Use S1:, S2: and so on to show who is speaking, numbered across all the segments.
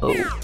S1: Oh.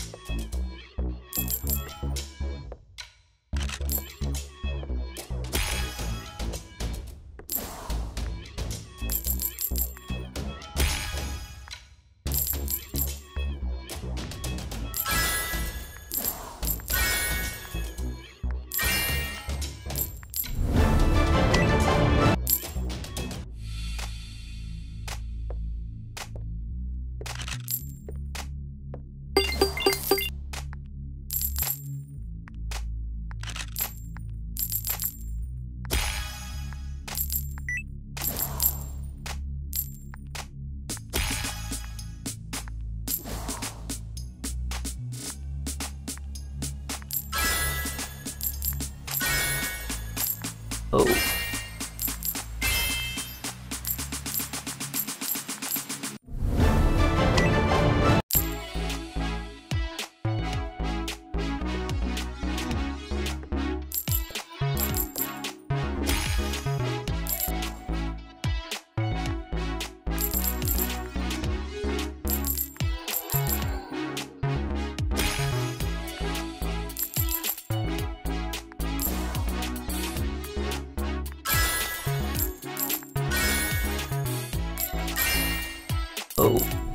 S1: Oh. Oh.